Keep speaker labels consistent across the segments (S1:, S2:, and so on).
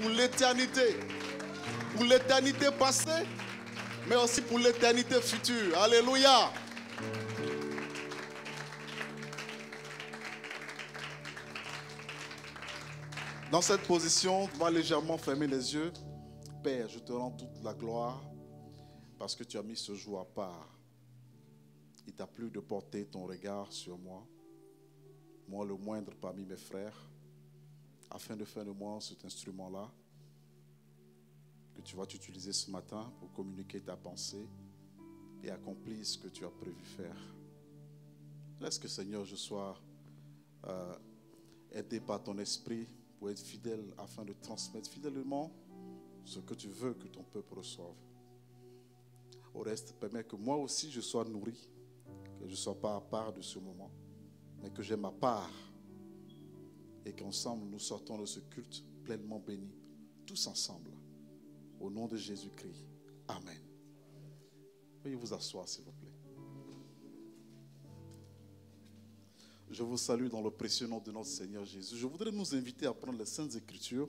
S1: pour l'éternité. Pour l'éternité passée, mais aussi pour l'éternité future. Alléluia. Dans cette position, tu légèrement fermer les yeux. Père, je te rends toute la gloire parce que tu as mis ce jour à part. Il t'a plu de porter ton regard sur moi, moi le moindre parmi mes frères, afin de faire de moi cet instrument-là que tu vas t'utiliser ce matin pour communiquer ta pensée et accomplir ce que tu as prévu faire. Laisse que Seigneur, je sois euh, aidé par ton esprit pour être fidèle afin de transmettre fidèlement ce que tu veux que ton peuple reçoive. Au reste, permets que moi aussi je sois nourri, que je ne sois pas à part de ce moment, mais que j'ai ma part et qu'ensemble nous sortons de ce culte pleinement béni, tous ensemble, au nom de Jésus-Christ. Amen. Veuillez vous asseoir, s'il vous plaît. Je vous salue dans le précieux nom de notre Seigneur Jésus. Je voudrais nous inviter à prendre les Saintes Écritures.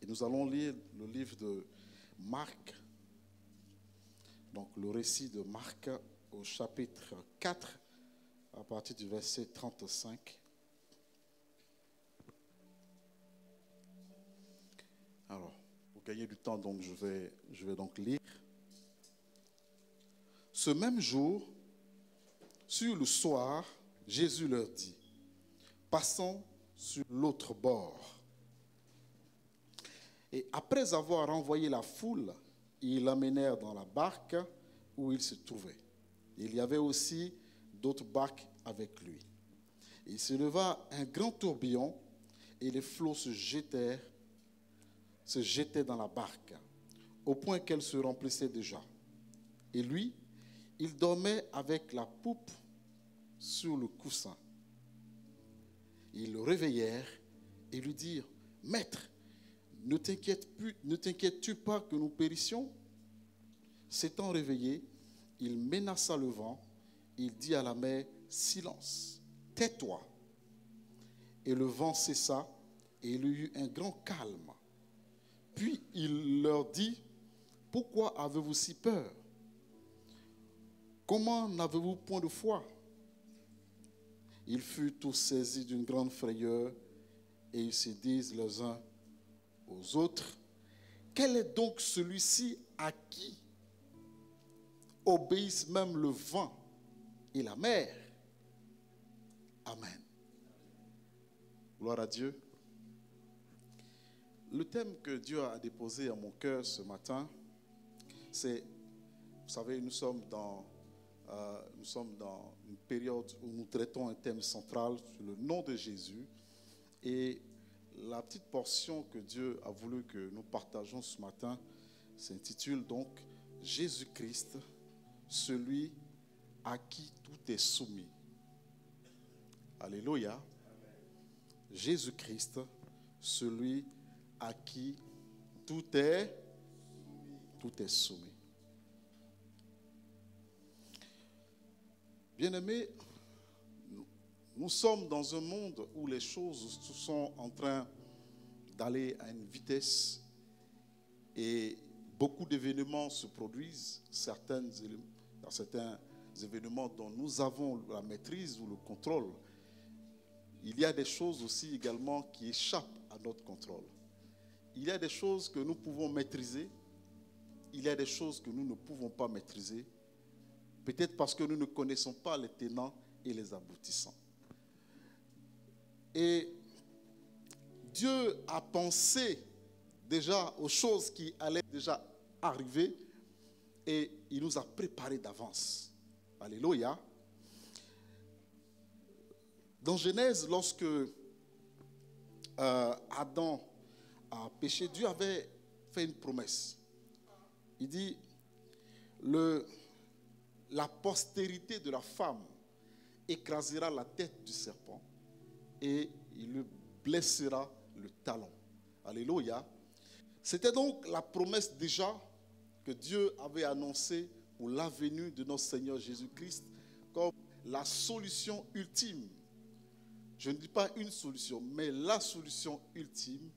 S1: Et nous allons lire le livre de Marc. Donc le récit de Marc au chapitre 4 à partir du verset 35. Alors, pour gagner du temps, donc, je, vais, donc lire. Ce même jour, sur le soir, Jésus leur dit, passons sur l'autre bord. Et après avoir envoyé la foule, ils l'amenèrent dans la barque où il se trouvait. Il y avait aussi d'autres barques avec lui. Il se leva un grand tourbillon et les flots se jetèrent, se jetaient dans la barque, au point qu'elle se remplissait déjà. Et lui, il dormait avec la poupe sur le coussin. Ils le réveillèrent et lui dirent, Maître, ne t'inquiètes-tu pas que nous périssions? S'étant réveillé, il menaça le vent, il dit à la mer, Silence, tais-toi. Et le vent cessa et il y eut un grand calme. Puis il leur dit, Pourquoi avez-vous si peur? Comment n'avez-vous point de foi? Ils furent tous saisis d'une grande frayeur et ils se disent les uns aux autres, quel est donc celui-ci à qui obéissent même le vent et la mer? Amen. Gloire à Dieu. Le thème que Dieu a déposé à mon cœur ce matin, c'est, vous savez, nous sommes dans euh, nous sommes dans une période où nous traitons un thème central sur le nom de Jésus. Et la petite portion que Dieu a voulu que nous partageons ce matin s'intitule donc Jésus-Christ, celui à qui tout est soumis. Alléluia. Jésus-Christ, celui à qui tout est, tout est soumis. Bien-aimés, nous sommes dans un monde où les choses sont en train d'aller à une vitesse et beaucoup d'événements se produisent, certains, certains événements dont nous avons la maîtrise ou le contrôle. Il y a des choses aussi également qui échappent à notre contrôle. Il y a des choses que nous pouvons maîtriser, il y a des choses que nous ne pouvons pas maîtriser Peut-être parce que nous ne connaissons pas les tenants et les aboutissants. Et Dieu a pensé déjà aux choses qui allaient déjà arriver et il nous a préparés d'avance. Alléluia. Dans Genèse, lorsque euh, Adam a péché, Dieu avait fait une promesse. Il dit, le, la postérité de la femme écrasera la tête du serpent et il lui blessera le talon. Alléluia. C'était donc la promesse déjà que Dieu avait annoncée pour la venue de notre Seigneur Jésus-Christ comme la solution ultime. Je ne dis pas une solution, mais la solution ultime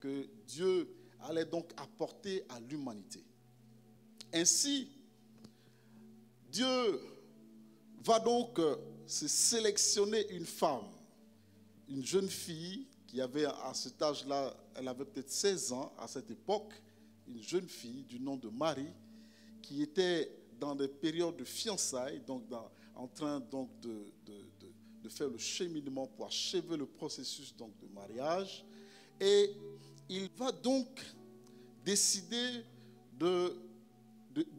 S1: que Dieu allait donc apporter à l'humanité. Ainsi, Dieu va donc euh, se sélectionner une femme, une jeune fille qui avait à cet âge-là, elle avait peut-être 16 ans à cette époque, une jeune fille du nom de Marie, qui était dans des périodes de fiançailles, donc en train donc de, de, faire le cheminement pour achever le processus donc de mariage. Et il va donc décider de,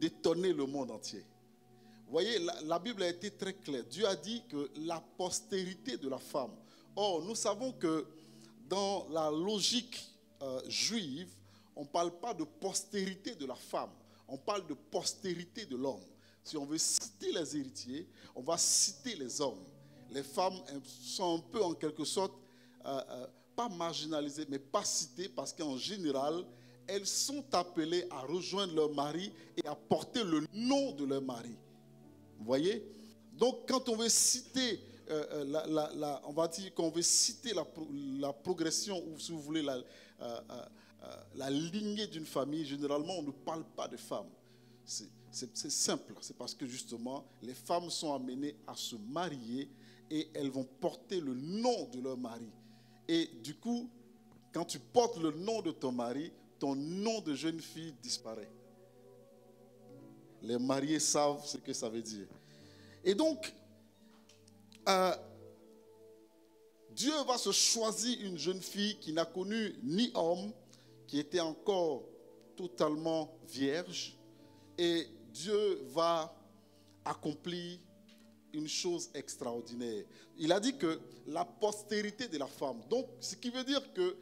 S1: d'étonner le monde entier. Voyez, la, Bible a été très claire. Dieu a dit que la postérité de la femme. Or, nous savons que dans la logique euh, juive, on ne parle pas de postérité de la femme, on parle de postérité de l'homme. Si on veut citer les héritiers, on va citer les hommes. Les femmes sont un peu en quelque sorte, euh, euh, pas marginalisées, mais pas citées parce qu'en général, elles sont appelées à rejoindre leur mari et à porter le nom de leur mari. Vous voyez? Donc quand on veut citer, euh, la, on va dire qu'on veut citer la, progression, ou si vous voulez, la, la lignée d'une famille, généralement on ne parle pas de femmes. C'est simple, c'est parce que justement les femmes sont amenées à se marier et elles vont porter le nom de leur mari. Et du coup, quand tu portes le nom de ton mari, ton nom de jeune fille disparaît. Les mariés savent ce que ça veut dire. Et donc, euh, Dieu va se choisir une jeune fille qui n'a connu ni homme, qui était encore totalement vierge, et Dieu va accomplir une chose extraordinaire. Il a dit que la postérité de la femme. Donc, ce qui veut dire que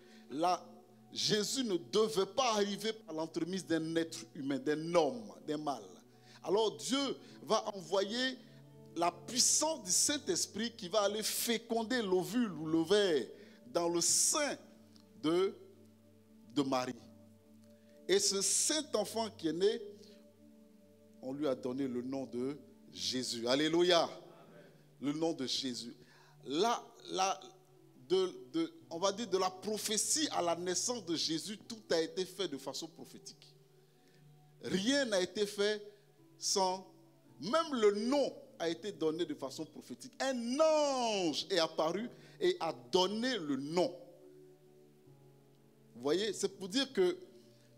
S1: Jésus ne devait pas arriver par l'entremise d'un être humain, d'un homme, d'un mâle. Alors Dieu va envoyer la puissance du Saint-Esprit qui va aller féconder l'ovule ou le verre dans le sein de, de Marie. Et ce saint enfant qui est né on lui a donné le nom de Jésus. Alléluia. Le nom de Jésus. Là, là de, on va dire de la prophétie à la naissance de Jésus, tout a été fait de façon prophétique. Rien n'a été fait sans... Même le nom a été donné de façon prophétique. Un ange est apparu et a donné le nom. Vous voyez, c'est pour dire que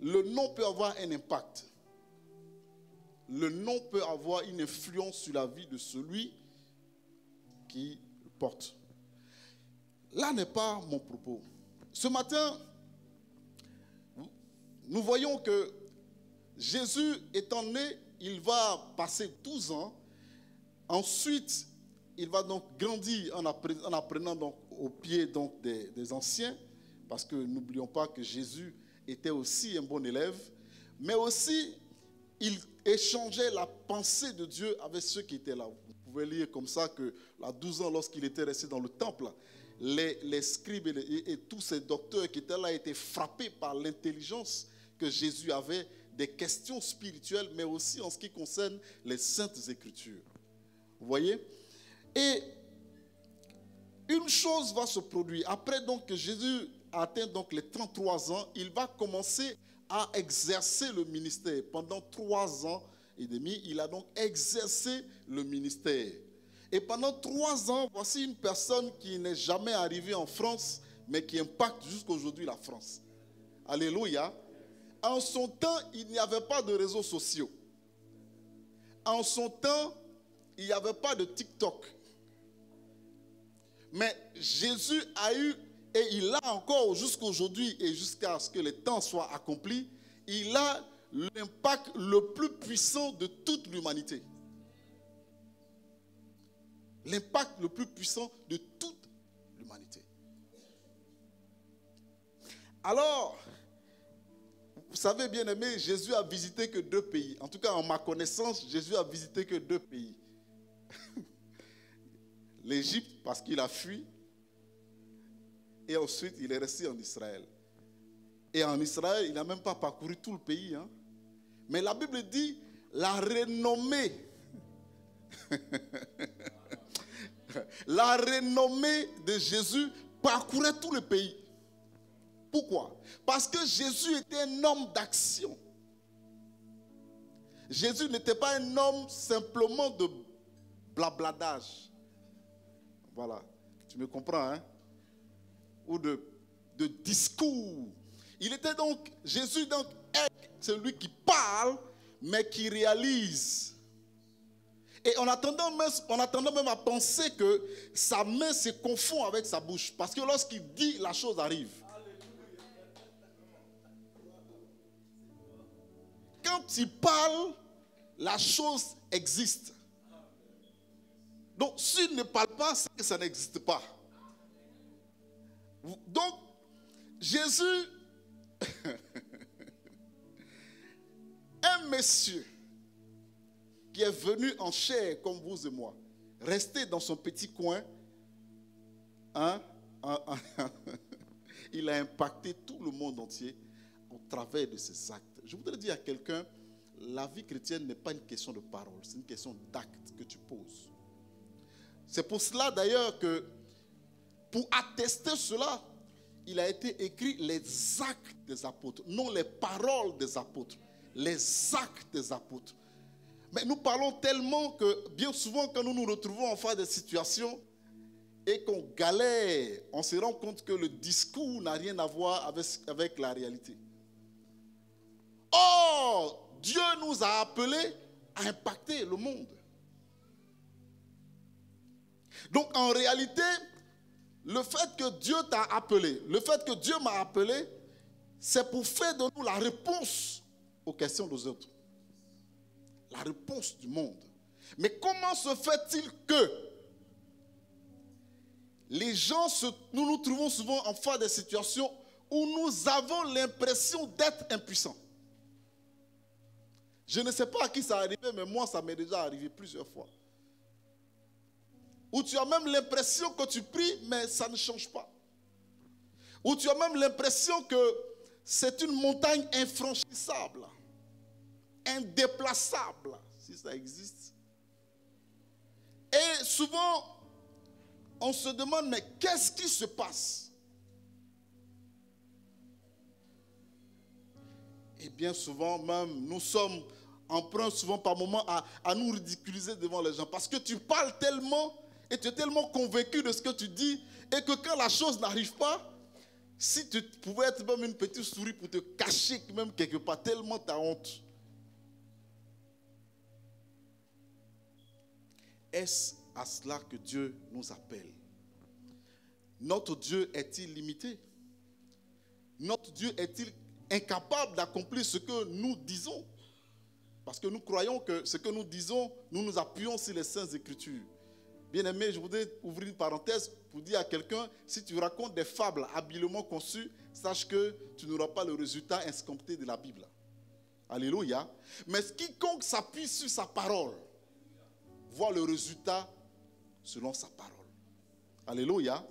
S1: le nom peut avoir un impact le nom peut avoir une influence sur la vie de celui qui le porte. Là n'est pas mon propos. Ce matin, nous voyons que Jésus étant né, il va passer 12 ans. Ensuite, il va donc grandir en apprenant, donc au pied donc des, des anciens, parce que n'oublions pas que Jésus était aussi un bon élève, mais aussi il échangeait la pensée de Dieu avec ceux qui étaient là. Vous pouvez lire comme ça que à 12 ans, lorsqu'il était resté dans le temple, les, scribes et, tous ces docteurs qui étaient là étaient frappés par l'intelligence que Jésus avait des questions spirituelles, mais aussi en ce qui concerne les saintes écritures. Vous voyez? Et une chose va se produire. Après donc que Jésus atteint donc les 33 ans, il va commencer a exercé le ministère. Pendant trois ans et demi, il a donc exercé le ministère. Et pendant trois ans, voici une personne qui n'est jamais arrivée en France, mais qui impacte jusqu'aujourd'hui la France. Alléluia. En son temps, il n'y avait pas de réseaux sociaux. En son temps, il n'y avait pas de TikTok. Mais Jésus a eu et il a encore jusqu'aujourd'hui et jusqu'à ce que le temps soit accompli, il a l'impact le plus puissant de toute l'humanité. L'impact le plus puissant de toute l'humanité. Alors, vous savez bien aimé, Jésus a visité que deux pays. En tout cas, en ma connaissance, Jésus a visité que deux pays. L'Égypte parce qu'il a fui et ensuite, il est resté en Israël. Et en Israël, il n'a même pas parcouru tout le pays. Hein. Mais la Bible dit la renommée. la renommée de Jésus parcourait tout le pays. Pourquoi? Parce que Jésus était un homme d'action. Jésus n'était pas un homme simplement de blabladage. Voilà, tu me comprends, hein? Ou de, discours. Il était donc, Jésus donc est celui qui parle, mais qui réalise. Et en attendant, même, attendant même à penser que sa main se confond avec sa bouche. Parce que lorsqu'il dit, la chose arrive. Quand il parle, la chose existe. Donc, s'il ne parle pas, c'est que ça n'existe pas. Donc, Jésus, un monsieur qui est venu en chair comme vous et moi, resté dans son petit coin, hein, il a impacté tout le monde entier au travers de ses actes. Je voudrais dire à quelqu'un, la vie chrétienne n'est pas une question de parole, c'est une question d'acte que tu poses. C'est pour cela d'ailleurs que, pour attester cela, il a été écrit les actes des apôtres, non les paroles des apôtres, les actes des apôtres. Mais nous parlons tellement que bien souvent quand nous nous retrouvons en face des situations et qu'on galère, on se rend compte que le discours n'a rien à voir avec, avec la réalité. Or, Dieu nous a appelés à impacter le monde. Donc en réalité, le fait que Dieu t'a appelé, le fait que Dieu m'a appelé, c'est pour faire de nous la réponse aux questions des autres. La réponse du monde. Mais comment se fait-il que les gens, nous nous trouvons souvent en face des situations où nous avons l'impression d'être impuissants Je ne sais pas à qui ça arrivé, mais moi, ça m'est déjà arrivé plusieurs fois. Où tu as même l'impression que tu pries, mais ça ne change pas. Où tu as même l'impression que c'est une montagne infranchissable, indéplaçable, si ça existe. Et souvent, on se demande, mais qu'est-ce qui se passe? Et bien souvent, même, nous sommes emprunts souvent par moments à, à nous ridiculiser devant les gens. Parce que tu parles tellement et tu es tellement convaincu de ce que tu dis et que quand la chose n'arrive pas, si tu pouvais être même une petite souris pour te cacher même quelque part, tellement ta honte. Est-ce à cela que Dieu nous appelle? Notre Dieu est-il limité? Notre Dieu est-il incapable d'accomplir ce que nous disons? Parce que nous croyons que ce que nous disons, nous nous appuyons sur les saintes écritures. Bien aimé, je voudrais ouvrir une parenthèse pour dire à quelqu'un, si tu racontes des fables habilement conçues, sache que tu n'auras pas le résultat escompté de la Bible. Alléluia. Mais quiconque s'appuie sur sa parole, voit le résultat selon sa parole. Alléluia.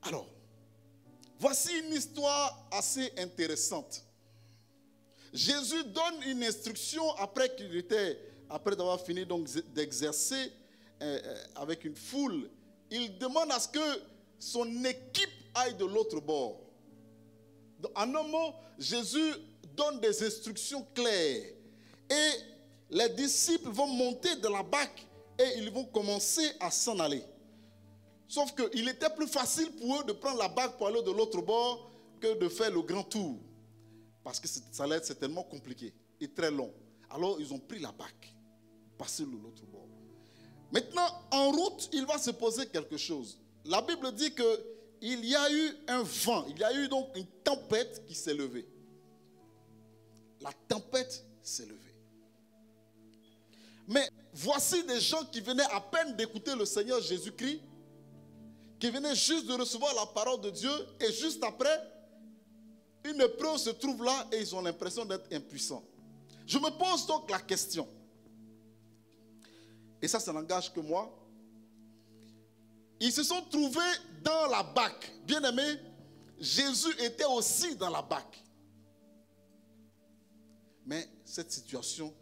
S1: Alors, voici une histoire assez intéressante. Jésus donne une instruction après qu'il était, après avoir fini donc d'exercer avec une foule, il demande à ce que son équipe aille de l'autre bord. En un mot, Jésus donne des instructions claires. Et les disciples vont monter de la barque et ils vont commencer à s'en aller. Sauf qu'il était plus facile pour eux de prendre la barque pour aller de l'autre bord que de faire le grand tour. Parce que ça allait être certainement compliqué et très long. Alors ils ont pris la barque, passer de l'autre bord. Maintenant, en route, il va se poser quelque chose. La Bible dit que il y a eu un vent, il y a eu donc une tempête qui s'est levée. La tempête s'est levée. Mais voici des gens qui venaient à peine d'écouter le Seigneur Jésus-Christ, qui venaient juste de recevoir la parole de Dieu, et juste après, une épreuve se trouve là et ils ont l'impression d'être impuissants. Je me pose donc la question, et ça, ça n'engage que moi. Ils se sont trouvés dans la bac. Bien aimé, Jésus était aussi dans la bac. Mais cette situation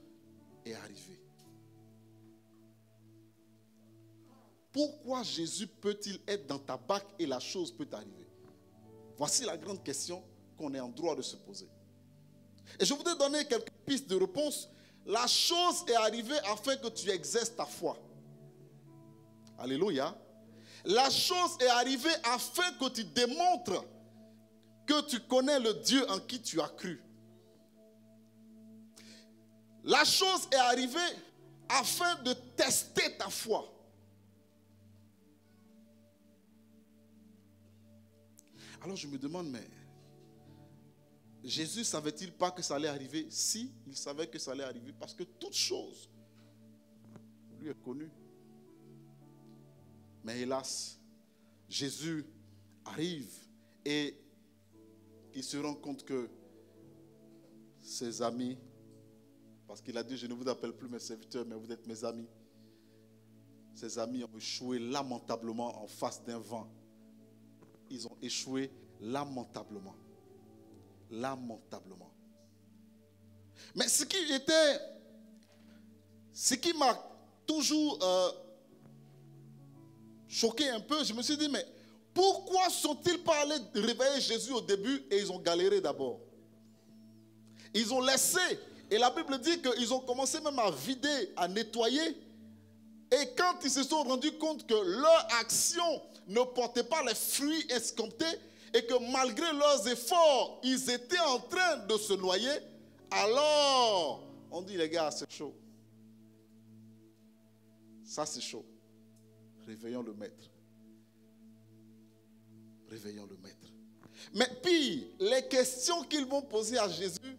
S1: est arrivée. Pourquoi Jésus peut-il être dans ta bac et la chose peut arriver? Voici la grande question qu'on est en droit de se poser. Et je voudrais donner quelques pistes de réponse. La chose est arrivée afin que tu exerces ta foi. Alléluia. La chose est arrivée afin que tu démontres que tu connais le Dieu en qui tu as cru. La chose est arrivée afin de tester ta foi. Alors je me demande, mais Jésus savait-il pas que ça allait arriver? Si, il savait que ça allait arriver parce que toute chose lui est connue. Mais hélas, Jésus arrive et il se rend compte que ses amis, parce qu'il a dit, je ne vous appelle plus mes serviteurs, mais vous êtes mes amis, ses amis ont échoué lamentablement en face d'un vent. Ils ont échoué lamentablement. Lamentablement. Mais ce qui était, ce qui m'a toujours euh, choqué un peu, je me suis dit, mais pourquoi sont-ils pas allés réveiller Jésus au début et ils ont galéré d'abord? Ils ont laissé, et la Bible dit qu'ils ont commencé même à vider, à nettoyer. Et quand ils se sont rendus compte que leur action ne portait pas les fruits escomptés et que malgré leurs efforts, ils étaient en train de se noyer, alors on dit les gars, c'est chaud. Ça c'est chaud. Réveillons le maître. Réveillons le maître. Mais puis, les questions qu'ils vont poser à Jésus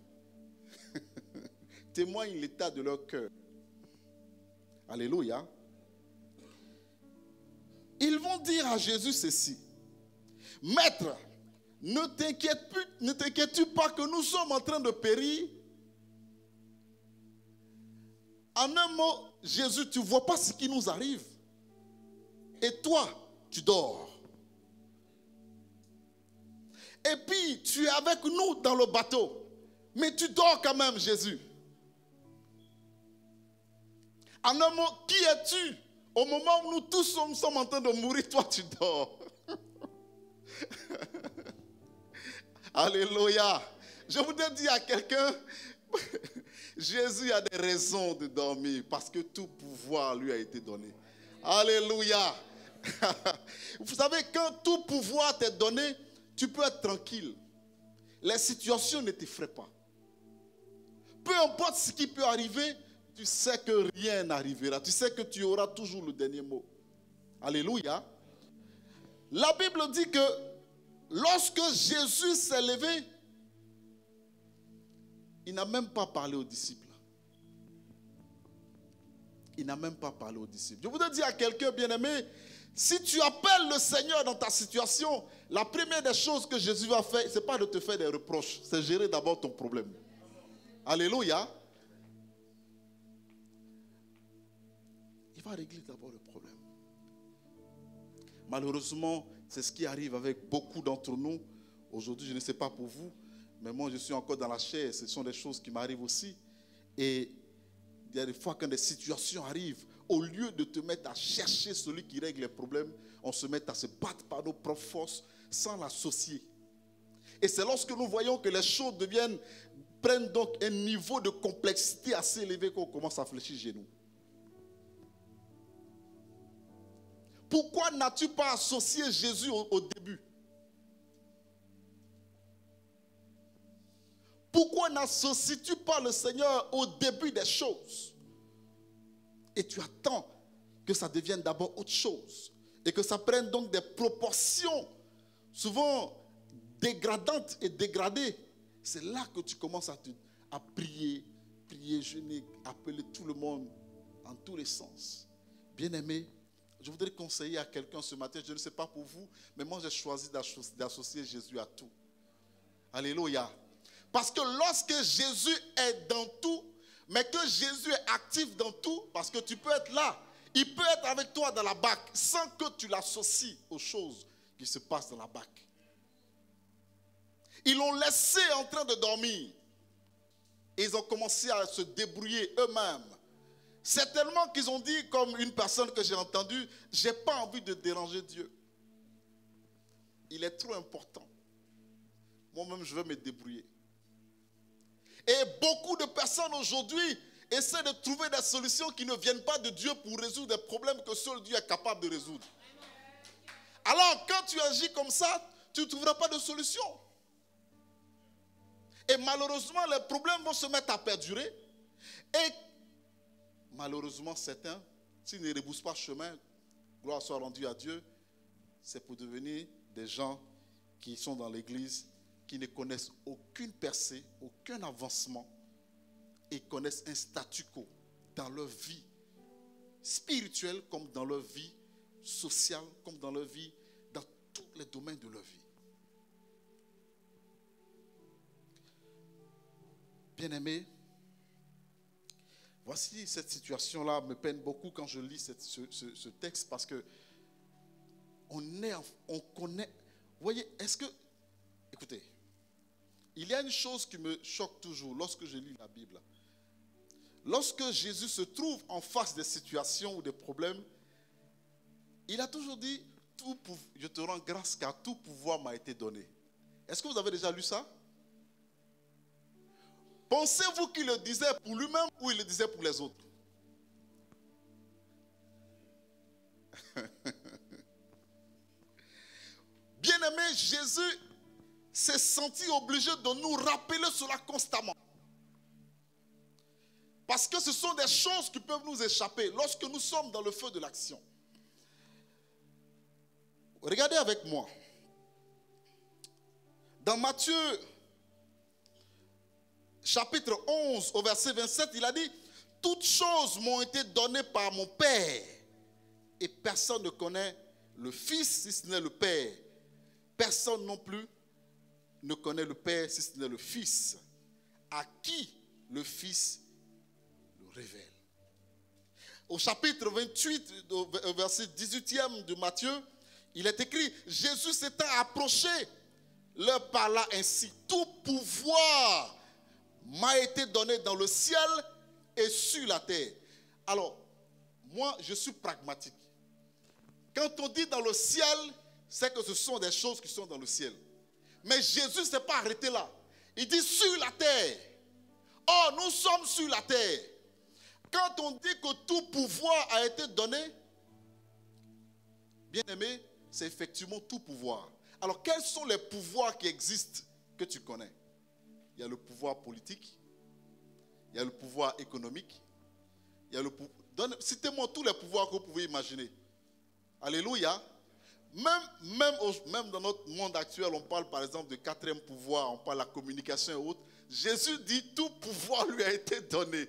S1: témoignent l'état de leur cœur. Alléluia. Ils vont dire à Jésus ceci. Maître, ne t'inquiètes-tu pas que nous sommes en train de périr? En un mot, Jésus, tu ne vois pas ce qui nous arrive. Et toi, tu dors. Et puis, tu es avec nous dans le bateau. Mais tu dors quand même, Jésus. En un mot, qui es-tu? Au moment où nous tous sommes, sommes en train de mourir, toi, tu dors. Alléluia. Je voudrais dire à quelqu'un, Jésus a des raisons de dormir parce que tout pouvoir lui a été donné. Alléluia. Vous savez, quand tout pouvoir t'est donné, tu peux être tranquille. Les situations ne t'effraient pas. Peu importe ce qui peut arriver, tu sais que rien n'arrivera. Tu sais que tu auras toujours le dernier mot. Alléluia. La Bible dit que lorsque Jésus s'est levé, il n'a même pas parlé aux disciples. Il n'a même pas parlé aux disciples. Je voudrais dire à quelqu'un bien-aimé, si tu appelles le Seigneur dans ta situation, la première des choses que Jésus va faire, ce n'est pas de te faire des reproches, c'est gérer d'abord ton problème. Alléluia. Il va régler d'abord le problème. Malheureusement, c'est ce qui arrive avec beaucoup d'entre nous. Aujourd'hui, je ne sais pas pour vous, mais moi, je suis encore dans la chair. Ce sont des choses qui m'arrivent aussi. Et il y a des fois quand des situations arrivent, au lieu de te mettre à chercher celui qui règle les problèmes, on se met à se battre par nos propres forces sans l'associer. Et c'est lorsque nous voyons que les choses deviennent, prennent donc un niveau de complexité assez élevé qu'on commence à fléchir chez nous. Pourquoi n'as-tu pas associé Jésus au début? Pourquoi n'associes-tu pas le Seigneur au début des choses? Et tu attends que ça devienne d'abord autre chose. Et que ça prenne donc des proportions souvent dégradantes et dégradées. C'est là que tu commences à, prier, prier, jeûner, appeler tout le monde en tous les sens. Bien-aimé, je voudrais conseiller à quelqu'un ce matin, je ne sais pas pour vous, mais moi j'ai choisi d'associer Jésus à tout. Alléluia. Parce que lorsque Jésus est dans tout, mais que Jésus est actif dans tout, parce que tu peux être là, il peut être avec toi dans la bac sans que tu l'associes aux choses qui se passent dans la bac. Ils l'ont laissé en train de dormir. Et ils ont commencé à se débrouiller eux-mêmes. C'est tellement qu'ils ont dit, comme une personne que j'ai entendue, j'ai pas envie de déranger Dieu. Il est trop important. moi-même, je vais me débrouiller. Et beaucoup de personnes aujourd'hui essaient de trouver des solutions qui ne viennent pas de Dieu pour résoudre des problèmes que seul Dieu est capable de résoudre. Alors, quand tu agis comme ça, tu ne trouveras pas de solution. Et malheureusement, les problèmes vont se mettre à perdurer. Malheureusement, certains, s'ils ne reboussent pas chemin, gloire soit rendue à Dieu, c'est pour devenir des gens qui sont dans l'église, qui ne connaissent aucune percée, aucun avancement, et connaissent un statu quo dans leur vie spirituelle comme dans leur vie sociale, comme dans leur vie, dans tous les domaines de leur vie. Bien-aimé, voici cette situation-là me peine beaucoup quand je lis ce, texte parce que on est, on connaît. Voyez, est-ce que, écoutez, il y a une chose qui me choque toujours lorsque je lis la Bible. Lorsque Jésus se trouve en face des situations ou des problèmes, il a toujours dit, je te rends grâce car tout pouvoir m'a été donné. Est-ce que vous avez déjà lu ça? Pensez-vous qu'il le disait pour lui-même ou il le disait pour les autres? Bien-aimé, Jésus s'est senti obligé de nous rappeler cela constamment. Parce que ce sont des choses qui peuvent nous échapper lorsque nous sommes dans le feu de l'action. Regardez avec moi. Dans Matthieu chapitre 11 au verset 27, il a dit, toutes choses m'ont été données par mon Père. Et personne ne connaît le Fils si ce n'est le Père. Personne non plus ne connaît le Père si ce n'est le Fils. À qui le Fils le révèle. Au chapitre 28, au verset 18e de Matthieu, il est écrit, Jésus s'étant approché, leur parla ainsi, tout pouvoir m'a été donné dans le ciel et sur la terre. Alors, moi, je suis pragmatique. Quand on dit dans le ciel, c'est que ce sont des choses qui sont dans le ciel. Mais Jésus ne s'est pas arrêté là. Il dit sur la terre. Oh, nous sommes sur la terre. Quand on dit que tout pouvoir a été donné, bien aimé, c'est effectivement tout pouvoir. Alors, quels sont les pouvoirs qui existent que tu connais? Il y a le pouvoir politique, il y a le pouvoir économique, il y a le Citez-moi tous les pouvoirs que vous pouvez imaginer. Alléluia. Même dans notre monde actuel, on parle par exemple de quatrième pouvoir, on parle de la communication et autres. Jésus dit tout pouvoir lui a été donné.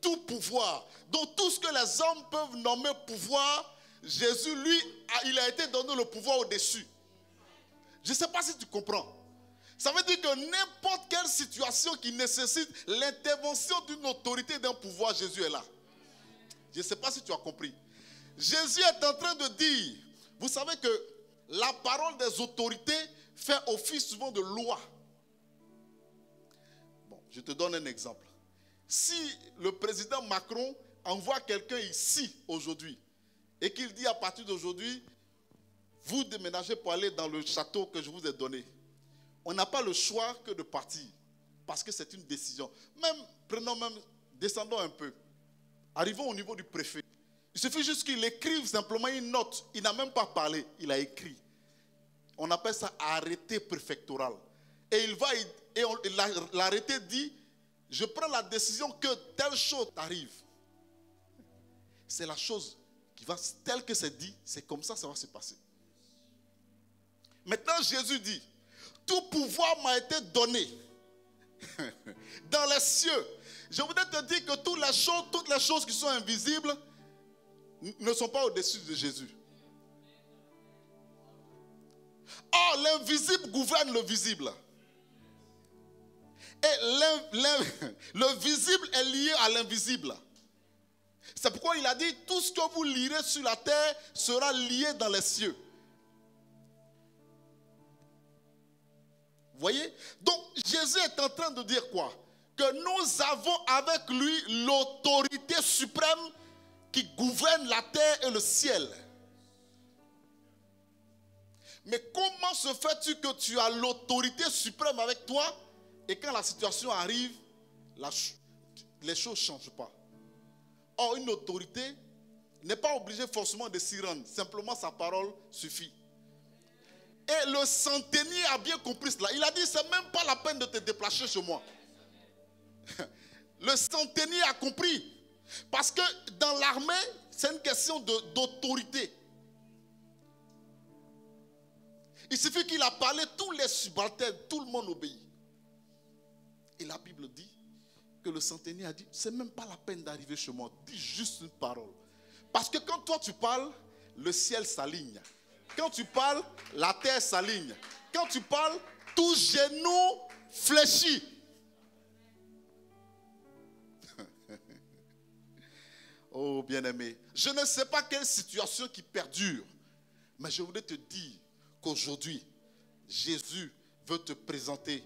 S1: Tout pouvoir. Donc tout ce que les hommes peuvent nommer pouvoir, Jésus, lui, il a été donné le pouvoir au-dessus. Je ne sais pas si tu comprends. Ça veut dire que n'importe quelle situation qui nécessite l'intervention d'une autorité, d'un pouvoir, Jésus est là. Je ne sais pas si tu as compris. Jésus est en train de dire, vous savez que la parole des autorités fait office souvent de loi. Bon, je te donne un exemple. Si le président Macron envoie quelqu'un ici aujourd'hui et qu'il dit à partir d'aujourd'hui, vous déménagez pour aller dans le château que je vous ai donné on n'a pas le choix que de partir. Parce que c'est une décision. Même, prenons même, descendons un peu. Arrivons au niveau du préfet. Il suffit juste qu'il écrive simplement une note. Il n'a même pas parlé, il a écrit. On appelle ça arrêté préfectoral. Et il va, et l'arrêté dit, je prends la décision que telle chose arrive. C'est la chose qui va, telle que c'est dit, c'est comme ça ça va se passer. Maintenant, Jésus dit, tout pouvoir m'a été donné dans les cieux. Je voudrais te dire que toutes les choses, toutes les choses qui sont invisibles ne sont pas au-dessus de Jésus. Or, l'invisible gouverne le visible. Et le visible est lié à l'invisible. C'est pourquoi il a dit, tout ce que vous lirez sur la terre sera lié dans les cieux. Voyez? Donc Jésus est en train de dire quoi? Que nous avons avec lui l'autorité suprême qui gouverne la terre et le ciel. Mais comment se fait-tu que tu as l'autorité suprême avec toi? Et quand la situation arrive, les choses ne changent pas Or, une autorité n'est pas obligée forcément de s'y rendre. Simplement, sa parole suffit. Et le centenier a bien compris cela. Il a dit, c'est même pas la peine de te déplacer chez moi. Le centenier a compris. Parce que dans l'armée, c'est une question d'autorité. Il suffit qu'il a parlé, tous les subalternes, tout le monde obéit. Et la Bible dit que le centenier a dit, c'est même pas la peine d'arriver chez moi, dis juste une parole. Parce que quand toi tu parles, le ciel s'aligne. Quand tu parles, la terre s'aligne. Quand tu parles, tout genou fléchit. oh bien-aimé, je ne sais pas quelle situation qui perdure, mais je voudrais te dire qu'aujourd'hui, Jésus veut te présenter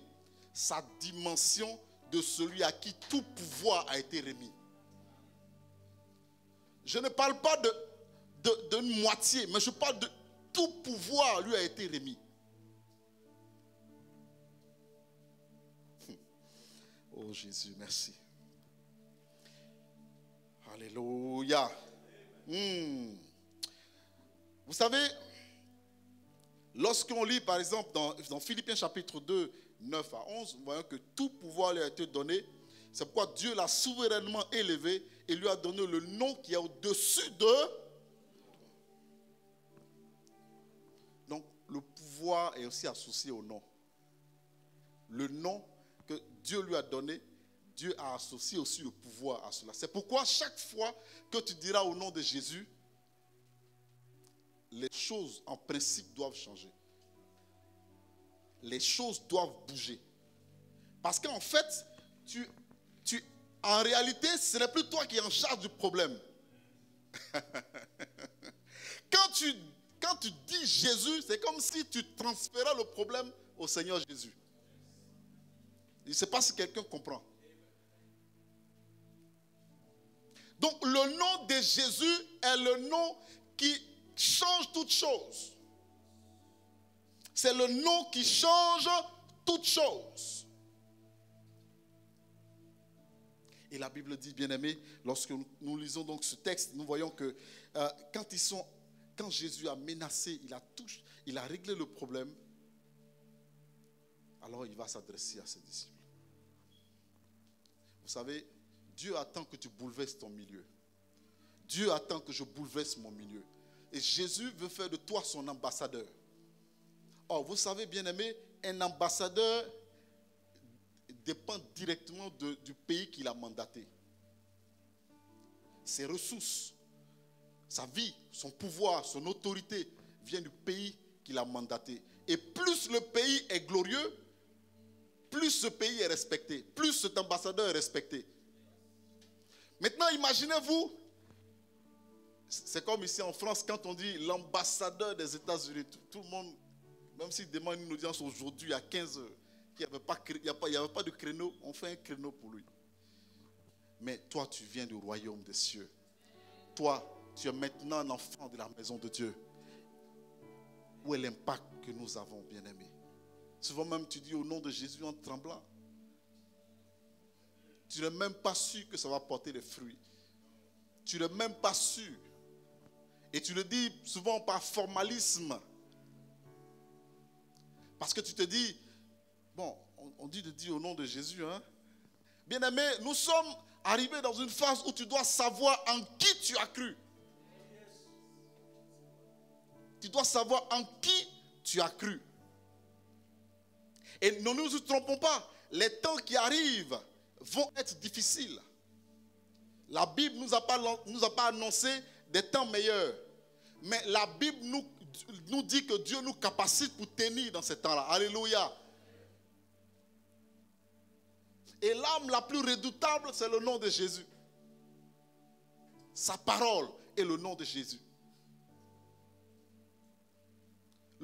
S1: sa dimension de celui à qui tout pouvoir a été remis. Je ne parle pas de, de, moitié, mais je parle de tout pouvoir lui a été remis. Oh Jésus, merci. Alléluia. Hmm. Vous savez, lorsqu'on lit par exemple dans, dans Philippiens chapitre 2, 9 à 11, nous voyons que tout pouvoir lui a été donné. C'est pourquoi Dieu l'a souverainement élevé et lui a donné le nom qui est au-dessus de. Pouvoir est aussi associé au nom. Le nom que Dieu lui a donné, Dieu a associé aussi le pouvoir à cela. C'est pourquoi chaque fois que tu diras au nom de Jésus, les choses en principe doivent changer les choses doivent bouger. Parce qu'en fait, tu, tu, en réalité, ce n'est plus toi qui es en charge du problème. quand, tu, quand tu dis Jésus, c'est comme si tu transférais le problème au Seigneur Jésus. Je ne sais pas si quelqu'un comprend. Donc le nom de Jésus est le nom qui change toutes choses. C'est le nom qui change toutes choses. Et la Bible dit, bien aimé, lorsque nous lisons donc ce texte, nous voyons que euh, quand ils sont, quand Jésus a menacé, il a touché, il a réglé le problème, alors il va s'adresser à ses disciples. Vous savez, Dieu attend que tu bouleverses ton milieu. Dieu attend que je bouleverse mon milieu. Et Jésus veut faire de toi son ambassadeur. Or, vous savez, bien aimé, un ambassadeur dépend directement du pays qu'il a mandaté. Ses ressources, sa vie, son pouvoir, son autorité viennent du pays qu'il a mandaté. Et plus le pays est glorieux, plus ce pays est respecté, plus cet ambassadeur est respecté. Maintenant, imaginez-vous, c'est comme ici en France, quand on dit l'ambassadeur des États-Unis, tout, le monde même s'il demande une audience aujourd'hui à 15 heures, qu'il n'y avait pas de créneau, on fait un créneau pour lui. Mais toi, tu viens du royaume des cieux. Toi, tu es maintenant un enfant de la maison de Dieu. Où est l'impact que nous avons, bien-aimés? Souvent même, tu dis au nom de Jésus en tremblant. Tu n'es même pas sûr que ça va porter des fruits. Tu n'es même pas sûr. Et tu le dis souvent par formalisme. Parce que tu te dis, bon, on, dit de dire au nom de Jésus, hein. Bien aimé, nous sommes arrivés dans une phase où tu dois savoir en qui tu as cru. Tu dois savoir en qui tu as cru. Et ne nous trompons pas, les temps qui arrivent vont être difficiles. La Bible ne nous, a pas, annoncé des temps meilleurs. Mais la Bible nous nous dit que Dieu nous capacite pour tenir dans ces temps-là. Alléluia. Et l'âme la plus redoutable, c'est le nom de Jésus. Sa parole est le nom de Jésus.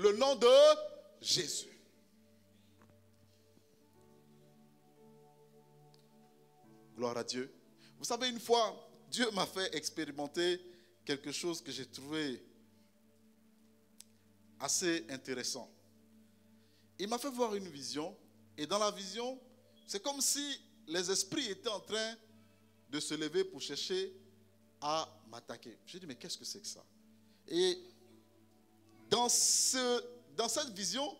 S1: Le nom de Jésus. Gloire à Dieu. Vous savez, une fois, Dieu m'a fait expérimenter quelque chose que j'ai trouvé assez intéressant. Il m'a fait voir une vision, et dans la vision, c'est comme si les esprits étaient en train de se lever pour chercher à m'attaquer. J'ai dit, mais qu'est-ce que c'est que ça? Et dans, ce, dans cette vision,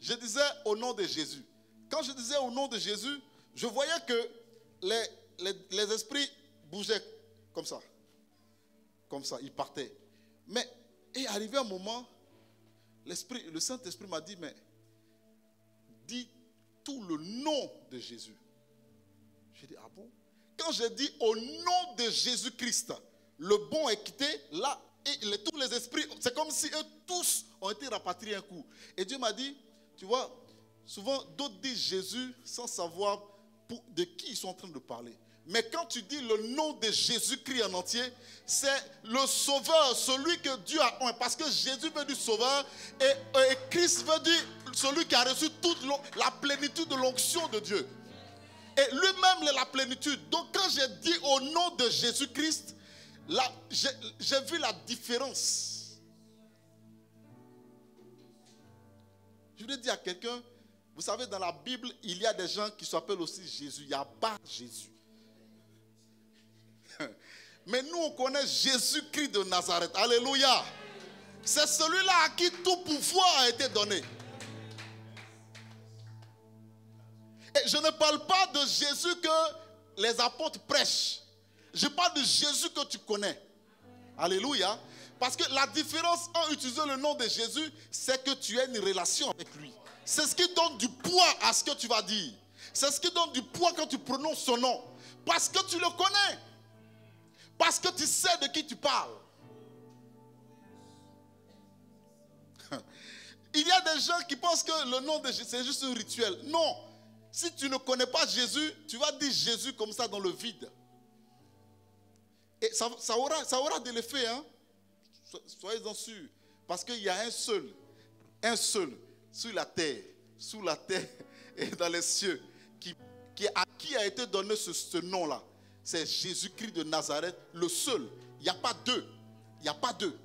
S1: je disais au nom de Jésus. Quand je disais au nom de Jésus, je voyais que les, les, esprits bougeaient comme ça. Comme ça, ils partaient. Mais, est arrivé un moment, l'esprit, le Saint-Esprit m'a dit, mais dis tout le nom de Jésus. J'ai dit, ah bon? Quand j'ai dit au nom de Jésus-Christ, le bon est quitté, là, et tous les esprits, c'est comme si eux tous ont été rapatriés un coup. Et Dieu m'a dit, tu vois, souvent d'autres disent Jésus sans savoir de qui ils sont en train de parler. Mais quand tu dis le nom de Jésus-Christ en entier, c'est le sauveur, celui que Dieu a. Parce que Jésus veut dire sauveur et, Christ veut dire celui qui a reçu toute la plénitude de l'onction de Dieu. Et lui-même la plénitude. Donc quand j'ai dit au nom de Jésus-Christ, j'ai vu la différence. Je voulais dire à quelqu'un, vous savez, dans la Bible, il y a des gens qui s'appellent aussi Jésus. Il n'y a pas Jésus. Mais nous, on connaît Jésus-Christ de Nazareth. Alléluia. C'est celui-là à qui tout pouvoir a été donné. Et je ne parle pas de Jésus que les apôtres prêchent. Je parle de Jésus que tu connais. Alléluia. Parce que la différence en utilisant le nom de Jésus, c'est que tu as une relation avec lui. C'est ce qui donne du poids à ce que tu vas dire. C'est ce qui donne du poids quand tu prononces son nom. Parce que tu le connais. Parce que tu sais de qui tu parles. Il y a des gens qui pensent que le nom de Jésus, c'est juste un rituel. Non. Si tu ne connais pas Jésus, tu vas dire Jésus comme ça dans le vide. Et ça, aura, ça aura de l'effet, hein? Soyez-en sûrs. Parce qu'il y a un seul, un seul, sur la terre, sous la terre et dans les cieux, qui, qui à qui a été donné ce nom-là c'est Jésus-Christ de Nazareth, le seul. Il n'y a pas deux. Il n'y a pas deux.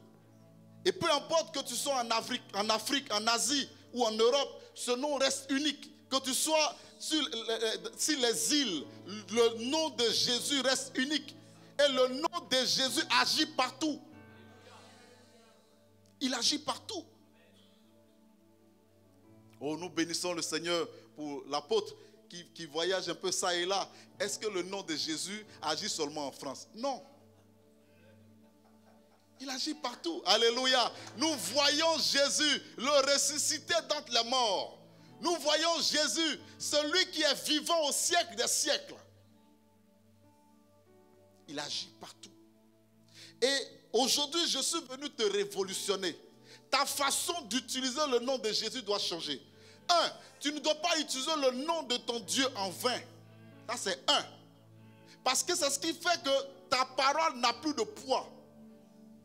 S1: Et peu importe que tu sois en Afrique, en Afrique, en Asie ou en Europe, ce nom reste unique. Que tu sois sur, les îles, le nom de Jésus reste unique. Et le nom de Jésus agit partout. Il agit partout. Oh, nous bénissons le Seigneur pour l'apôtre qui, voyage un peu ça et là, est-ce que le nom de Jésus agit seulement en France? Non. Il agit partout. Alléluia. Nous voyons Jésus, le ressuscité d'entre les morts. Nous voyons Jésus, celui qui est vivant au siècle des siècles. Il agit partout. Et aujourd'hui, je suis venu te révolutionner. Ta façon d'utiliser le nom de Jésus doit changer. Un, tu ne dois pas utiliser le nom de ton Dieu en vain. Ça, c'est un. Parce que c'est ce qui fait que ta parole n'a plus de poids.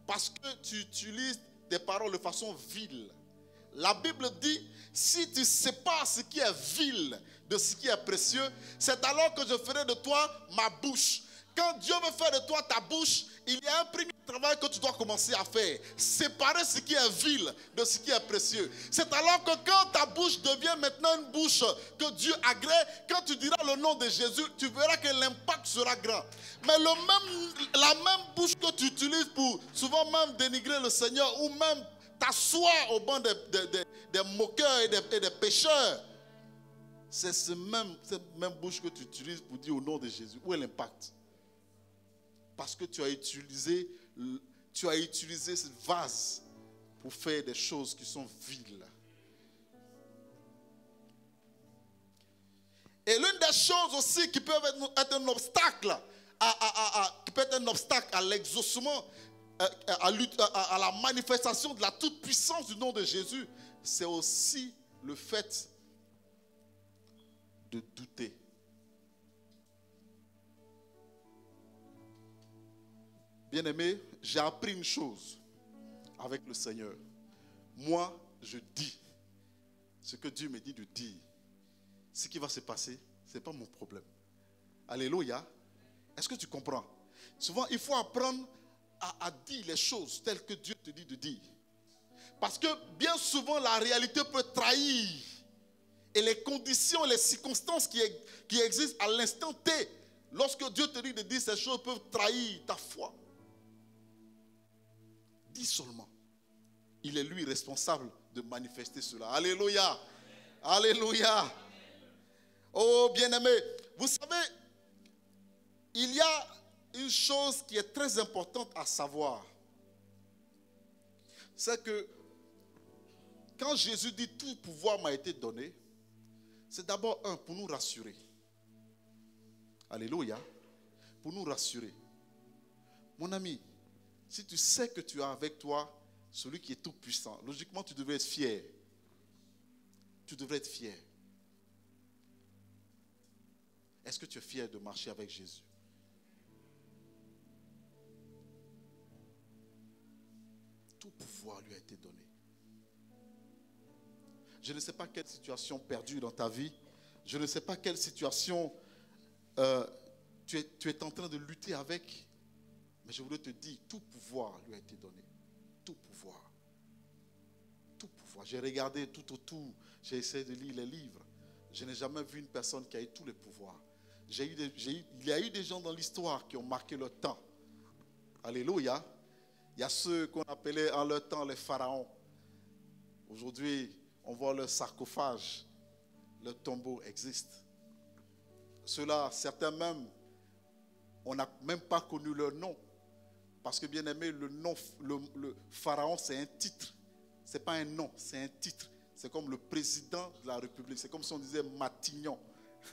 S1: Parce que tu utilises tes paroles de façon vile. La Bible dit, si tu sépares ce qui est vil de ce qui est précieux, c'est alors que je ferai de toi ma bouche. Quand Dieu veut faire de toi ta bouche, il y a un premier travail que tu dois commencer à faire. Séparer ce qui est vil de ce qui est précieux. C'est alors que quand ta bouche devient maintenant une bouche que Dieu agrée, quand tu diras le nom de Jésus, tu verras que l'impact sera grand. Mais la même bouche que tu utilises pour souvent même dénigrer le Seigneur ou même t'asseoir au banc des, des, moqueurs et des, et des pécheurs, c'est ce même, cette même bouche que tu utilises pour dire au nom de Jésus. Où est l'impact? Parce que tu as utilisé tu as utilisé ce vase pour faire des choses qui sont viles. Et l'une des choses aussi qui peuvent être un obstacle à, qui peut être un obstacle à l'exaucement, euh, à, à, la manifestation de la toute-puissance du nom de Jésus, c'est aussi le fait de douter. Bien-aimé, j'ai appris une chose avec le Seigneur. Moi, je dis ce que Dieu me dit de dire. Ce qui va se passer, ce n'est pas mon problème. Alléluia. Est-ce que tu comprends? Souvent, il faut apprendre à, dire les choses telles que Dieu te dit de dire. Parce que bien souvent, la réalité peut trahir. Et les conditions, les circonstances qui, qui existent à l'instant T, lorsque Dieu te dit de dire ces choses, peuvent trahir ta foi. Seulement. Il est lui responsable de manifester cela. Alléluia. Alléluia. Oh bien-aimé, vous savez, il y a une chose qui est très importante à savoir. C'est que quand Jésus dit tout pouvoir m'a été donné, c'est d'abord un pour nous rassurer. Alléluia. Pour nous rassurer. Mon ami, si tu sais que tu as avec toi celui qui est tout puissant, logiquement tu devrais être fier. Tu devrais être fier. Est-ce que tu es fier de marcher avec Jésus? Tout pouvoir lui a été donné. Je ne sais pas quelle situation perdue dans ta vie. Je ne sais pas quelle situation euh, tu, es, tu es en train de lutter avec. Mais je voulais te dire, tout pouvoir lui a été donné. Tout pouvoir. Tout pouvoir. J'ai regardé tout autour. J'ai essayé de lire les livres. Je n'ai jamais vu une personne qui a eu tous les pouvoirs. J'ai eu il y a eu des gens dans l'histoire qui ont marqué leur temps. Alléluia. Il y a ceux qu'on appelait en leur temps les pharaons. Aujourd'hui, on voit leur sarcophage, leur tombeau existe. Ceux-là, certains même, on n'a même pas connu leur nom. Parce que bien aimé, le nom, le, pharaon, c'est un titre. Ce n'est pas un nom, c'est un titre. C'est comme le président de la République. C'est comme si on disait Matignon.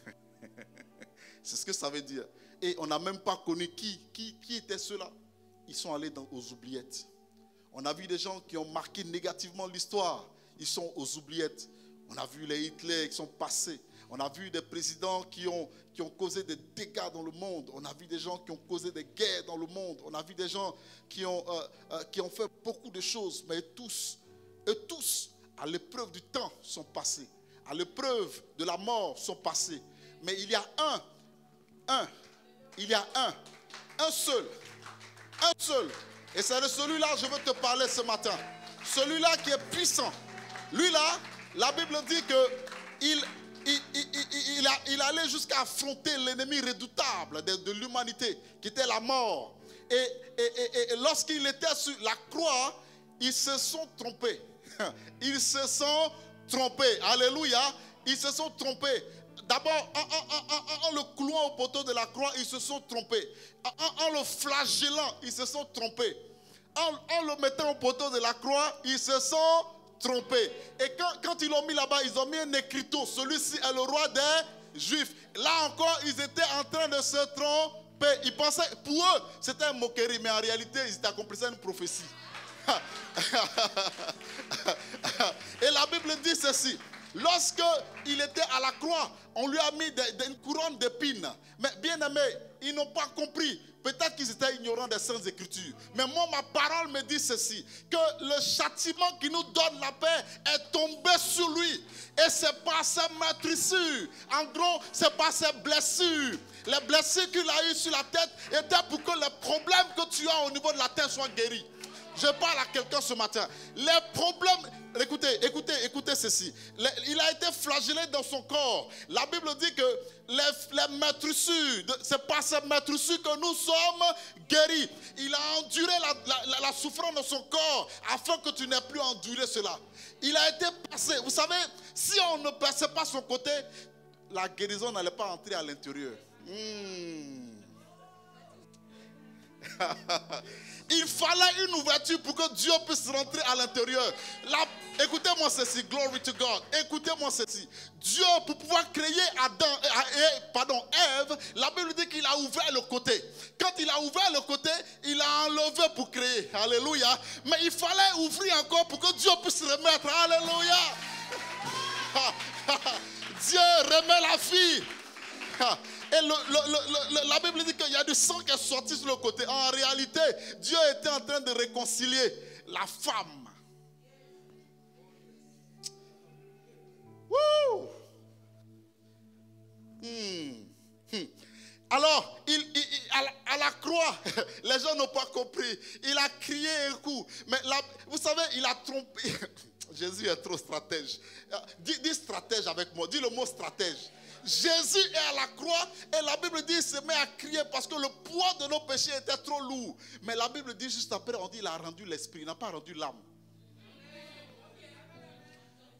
S1: c'est ce que ça veut dire. Et on n'a même pas connu qui, qui, qui étaient ceux-là. Ils sont allés dans, aux oubliettes. On a vu des gens qui ont marqué négativement l'histoire ils sont aux oubliettes. On a vu les Hitler qui sont passés. On a vu des présidents qui ont, causé des dégâts dans le monde. On a vu des gens qui ont causé des guerres dans le monde. On a vu des gens qui ont, euh, euh, qui ont fait beaucoup de choses. Mais tous, et tous, à l'épreuve du temps, sont passés. À l'épreuve de la mort, sont passés. Mais il y a un, un, il y a un, un seul, un seul. Et c'est de celui-là que je veux te parler ce matin. Celui-là qui est puissant lui là, la Bible dit que il, il, allait jusqu'à affronter l'ennemi redoutable de, l'humanité, qui était la mort. Et, lorsqu'il était sur la croix, ils se sont trompés. Ils se sont trompés. Alléluia. Ils se sont trompés. D'abord, en, le clouant au poteau de la croix, ils se sont trompés. En, le flagellant, ils se sont trompés. En, le mettant au poteau de la croix, ils se sont Et quand, ils l'ont mis là-bas, ils ont mis un écriteau. Celui-ci est le roi des Juifs. Là encore, ils étaient en train de se tromper. Ils pensaient, pour eux, c'était un moquerie, mais en réalité, ils étaient accomplissant une prophétie. Et la Bible dit ceci. Lorsque il était à la croix, on lui a mis une couronne d'épines. Mais bien aimé, ils n'ont pas compris. Peut-être qu'ils étaient ignorants des Saintes Écritures. Mais moi, ma parole me dit ceci. Que le châtiment qui nous donne la paix est tombé sur lui. Et c'est pas ses maîtrisures. En gros, c'est pas ses blessures. Les blessures qu'il a eues sur la tête étaient pour que les problèmes que tu as au niveau de la tête soient guéris. Je parle à quelqu'un ce matin. Les problèmes, écoutez, écoutez, écoutez ceci. il a été flagellé dans son corps. La Bible dit que les, les maîtrissures, c'est par ces maîtrissures que nous sommes guéris. Il a enduré la, souffrance de son corps afin que tu n'aies plus enduré cela. Il a été passé. Vous savez, si on ne passait pas son côté, la guérison n'allait pas entrer à l'intérieur. Hmm. Il fallait une ouverture pour que Dieu puisse rentrer à l'intérieur. Écoutez-moi ceci, glory to God. Écoutez-moi ceci. Dieu, pour pouvoir créer Adam, pardon, Ève, la Bible dit qu'il a ouvert le côté. Quand il a ouvert le côté, il a enlevé pour créer. Alléluia. Mais il fallait ouvrir encore pour que Dieu puisse remettre. Alléluia. Dieu remet la fille. Et la Bible dit qu'il y a du sang qui est sorti sur le côté. En réalité, Dieu était en train de réconcilier la femme. Hmm. Hmm. Alors, il, à, la, croix, les gens n'ont pas compris. Il a crié un coup. Mais vous savez, il a trompé. Jésus est trop stratège. Dis, dis stratège avec moi. Dis le mot stratège. Jésus est à la croix et la Bible dit il se met à crier parce que le poids de nos péchés était trop lourd. Mais la Bible dit juste après, on dit il a rendu l'esprit, il n'a pas rendu l'âme.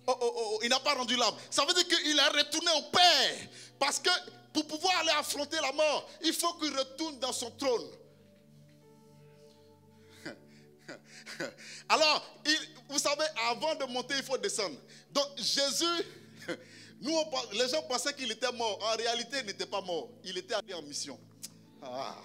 S1: Oh, oh, oh, il n'a pas rendu l'âme. Ça veut dire qu'il est retourné au Père. Parce que pour pouvoir aller affronter la mort, il faut qu'il retourne dans son trône. Alors, vous savez, avant de monter, il faut descendre. Donc, Jésus, nous, les gens pensaient qu'il était mort. En réalité, il n'était pas mort. Il était allé en mission. Ah.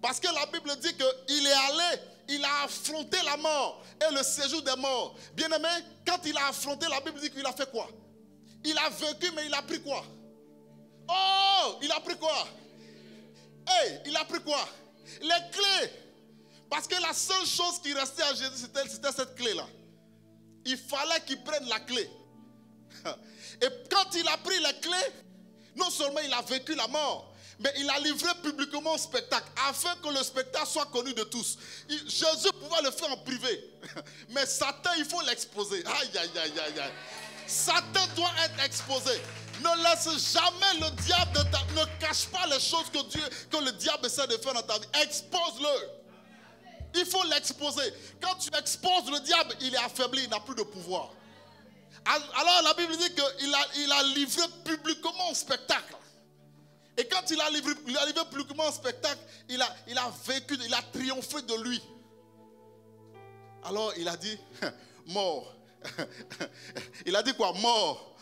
S1: Parce que la Bible dit qu'il est allé, il a affronté la mort et le séjour des morts. Bien aimé, quand il a affronté, la Bible dit qu'il a fait quoi? Il a vaincu, mais il a pris quoi? Oh, il a pris quoi? Hey, il a pris quoi? Les clés. Parce que la seule chose qui restait à Jésus, c'était cette clé-là. Il fallait qu'il prenne la clé. Et quand il a pris les clés, non seulement il a vécu la mort, mais il a livré publiquement un spectacle afin que le spectacle soit connu de tous. Jésus pouvait le faire en privé, mais Satan, il faut l'exposer. Aïe, aïe, aïe, aïe, aïe. Satan doit être exposé. Ne laisse jamais le diable de ta... Ne cache pas les choses que Dieu, que le diable essaie de faire dans ta vie. Expose-le. Il faut l'exposer. Quand tu exposes le diable, il est affaibli, il n'a plus de pouvoir. Alors la Bible dit qu'il a, il a livré publiquement un spectacle. Et quand il a livré, publiquement un spectacle, il a, il vécu, il a triomphé de lui. Alors il a dit, mort. Il a dit quoi? Mort.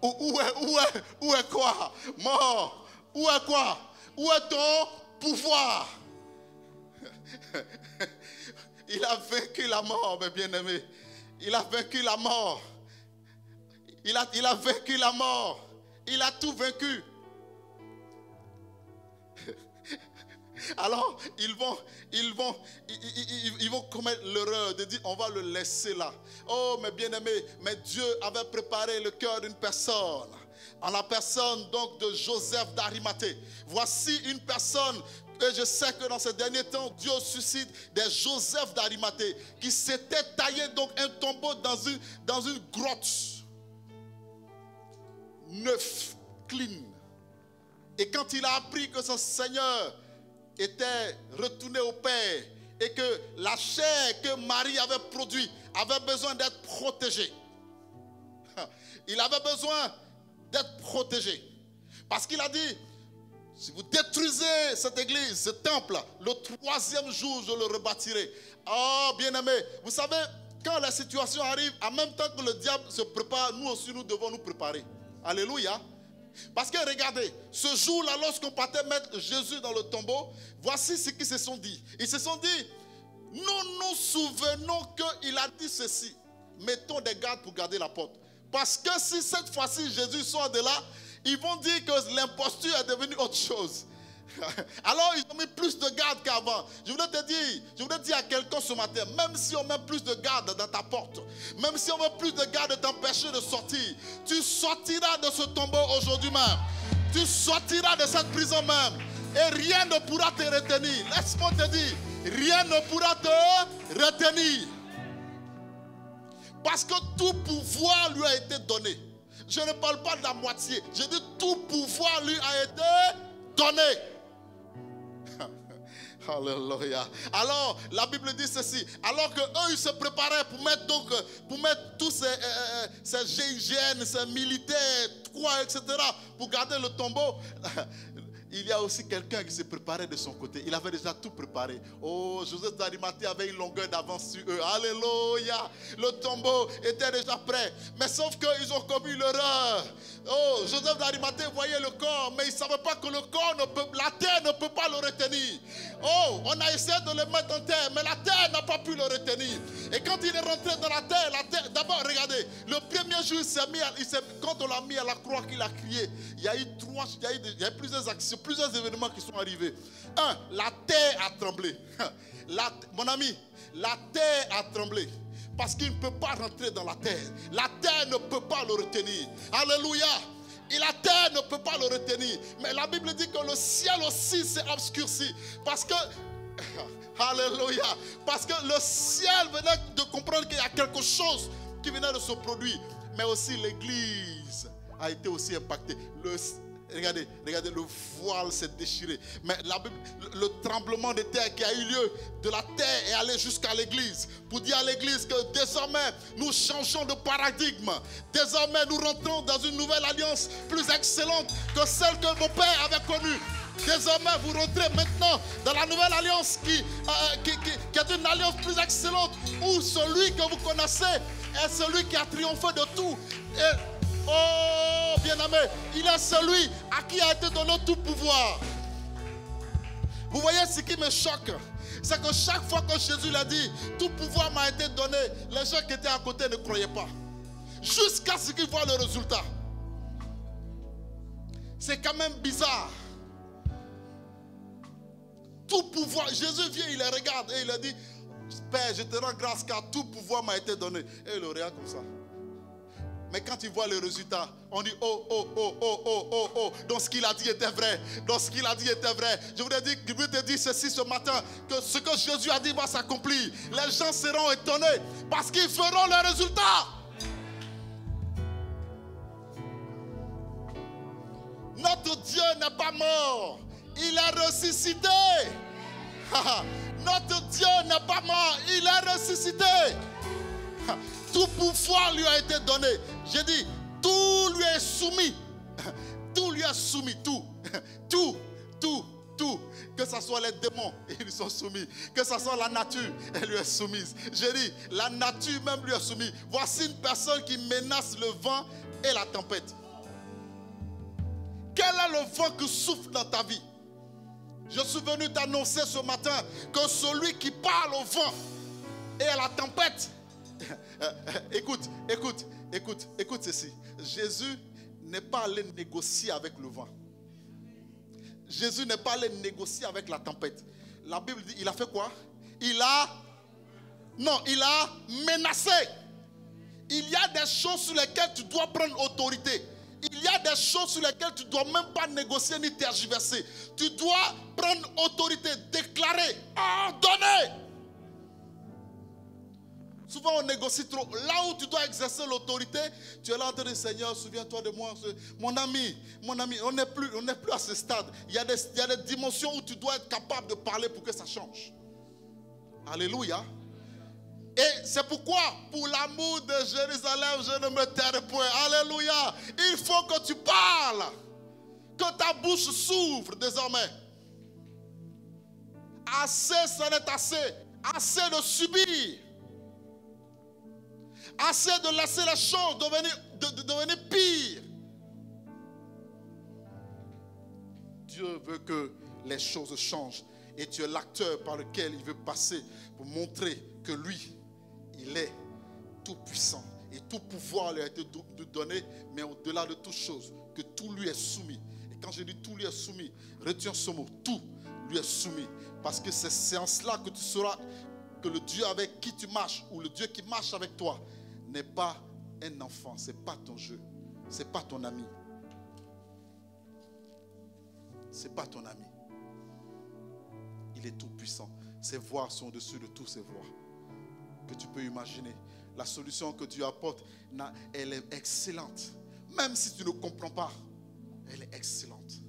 S1: Où, est, où est quoi? Mort. Où est quoi? Où est ton pouvoir? Il a vaincu la mort, mes bien-aimés. Il a vaincu la mort. Il a, il vaincu la mort. Il a tout vaincu. Alors, ils vont, ils vont, ils, vont commettre l'erreur de dire on va le laisser là. Oh, mes bien-aimés, mais Dieu avait préparé le cœur d'une personne. En la personne donc de Joseph d'Arimathée. Voici une personne et je sais que dans ces derniers temps, Dieu suscite des Joseph d'Arimathée qui s'étaient taillé donc un tombeau dans une grotte neuf, clean. Et quand il a appris que son Seigneur était retourné au Père et que la chair que Marie avait produite avait besoin d'être protégée. Il avait besoin d'être protégé. Parce qu'il a dit, si vous détruisez cette église, ce temple, le troisième jour, je le rebâtirai. Oh, bien-aimé, vous savez, quand la situation arrive, en même temps que le diable se prépare, nous aussi, nous devons nous préparer. Alléluia. Parce que regardez, ce jour-là, lorsqu'on partait mettre Jésus dans le tombeau, voici ce qu'ils se sont dit. Ils se sont dit, nous nous souvenons qu'il a dit ceci. Mettons des gardes pour garder la porte. Parce que si cette fois-ci Jésus sort de là, ils vont dire que l'imposture est devenue autre chose. Alors ils ont mis plus de garde qu'avant. Je voudrais te dire, je voudrais dire à quelqu'un ce matin, même si on met plus de garde dans ta porte, même si on met plus de garde de t'empêcher de sortir, tu sortiras de ce tombeau aujourd'hui même. Tu sortiras de cette prison même. Et rien ne pourra te retenir. Laisse-moi te dire, rien ne pourra te retenir. Parce que tout pouvoir lui a été donné. Je ne parle pas de la moitié. Je dis tout pouvoir lui a été donné. Alléluia. Alors, la Bible dit ceci. Alors que eux, ils se préparaient pour mettre tous ces, euh, euh, ces GIGN, ces militaires, quoi, etc., pour garder le tombeau il y a aussi quelqu'un qui s'est préparé de son côté. Il avait déjà tout préparé. Oh, Joseph d'Arimathée avait une longueur d'avance sur eux. Alléluia. Le tombeau était déjà prêt. Mais sauf qu'ils ont commis l'erreur. Oh, Joseph d'Arimathée voyait le corps, mais il ne savait pas que le corps ne peut, la terre ne peut pas le retenir. Oh, on a essayé de le mettre en terre, mais la terre n'a pas pu le retenir. Et quand il est rentré dans la terre, la terre, d'abord, regardez, le premier jour, il mis, quand on l'a mis à la croix, qu'il a crié, il y a eu trois, il y a eu, il y a eu plusieurs actions plusieurs événements qui sont arrivés. Un, la terre a tremblé. Mon ami, la terre a tremblé. Parce qu'il ne peut pas rentrer dans la terre. La terre ne peut pas le retenir. Alléluia. Et la terre ne peut pas le retenir. Mais la Bible dit que le ciel aussi s'est obscurci. Parce que Alléluia. Parce que le ciel venait de comprendre qu'il y a quelque chose qui venait de se produire. Mais aussi l'église a été aussi impactée. Le, regardez, regardez, le voile s'est déchiré. Mais la le, tremblement de terre qui a eu lieu de la terre est allé jusqu'à l'église. Pour dire à l'église que désormais nous changeons de paradigme. Désormais nous rentrons dans une nouvelle alliance plus excellente que celle que vos pères avaient connue. Désormais, vous rentrez maintenant dans la nouvelle alliance qui, euh, qui, est une alliance plus excellente où celui que vous connaissez est celui qui a triomphé de tout. Oh, bien-aimé, il est celui à qui a été donné tout pouvoir. Vous voyez ce qui me choque? C'est que chaque fois que Jésus l'a dit, tout pouvoir m'a été donné, les gens qui étaient à côté ne croyaient pas. Jusqu'à ce qu'ils voient le résultat. C'est quand même bizarre. Tout pouvoir, Jésus vient, il les regarde et il a dit, Père, je te rends grâce car tout pouvoir m'a été donné. Et il regarde comme ça. Mais quand il voit le résultat, on dit oh, oh, oh, oh, oh, oh, oh. Donc ce qu'il a dit était vrai. Donc ce qu'il a dit était vrai. Je voudrais dire, je voudrais te dire ceci ce matin, que ce que Jésus a dit va s'accomplir. Les gens seront étonnés parce qu'ils feront le résultat. Notre Dieu n'est pas mort. Il est ressuscité. Notre Dieu n'est pas mort, il est ressuscité. Tout pouvoir lui a été donné. J'ai dit, tout lui est soumis. Tout lui est soumis, tout. Tout, tout, tout. Que ce soit les démons, ils sont soumis. Que ce soit la nature, elle lui est soumise. J'ai dit, la nature même lui est soumise. Voici une personne qui menace le vent et la tempête. Quel est le vent qui souffle dans ta vie? Je suis venu t'annoncer ce matin que celui qui parle au vent et à la tempête, écoute, écoute, écoute, écoute ceci. Jésus n'est pas allé négocier avec le vent. Jésus n'est pas allé négocier avec la tempête. La Bible dit, il a fait quoi? Il a... Non, il a menacé. Il y a des choses sur lesquelles tu dois prendre autorité. Il y a des choses sur lesquelles tu ne dois même pas négocier ni tergiverser. Tu dois prendre autorité, déclarer, ordonner. Souvent on négocie trop. Là où tu dois exercer l'autorité, tu es là en train de Seigneur, souviens-toi de moi. Mon ami, mon ami, on n'est plus, à ce stade. Il y, a des, il y a des dimensions où tu dois être capable de parler pour que ça change. Alléluia. Et c'est pourquoi, pour l'amour de Jérusalem, je ne me tairai point. Alléluia. Il faut que tu parles. Que ta bouche s'ouvre désormais. Assez, ce n'est assez. Assez de subir. Assez de laisser les choses devenir, de, devenir pires. Dieu veut que les choses changent. Et tu es l'acteur par lequel il veut passer pour montrer que lui, il est tout puissant et tout pouvoir lui a été donné, mais au-delà de toutes choses, que tout lui est soumis. Et quand je dis tout lui est soumis, retiens ce mot, tout lui est soumis. Parce que c'est en cela que tu sauras que le Dieu avec qui tu marches ou le Dieu qui marche avec toi n'est pas un enfant, c'est pas ton jeu, c'est pas ton ami. C'est pas ton ami. Il est tout puissant. Ses voix sont au-dessus de tous ses voix que tu peux imaginer. La solution que Dieu apporte, elle est excellente. Même si tu ne comprends pas, elle est excellente.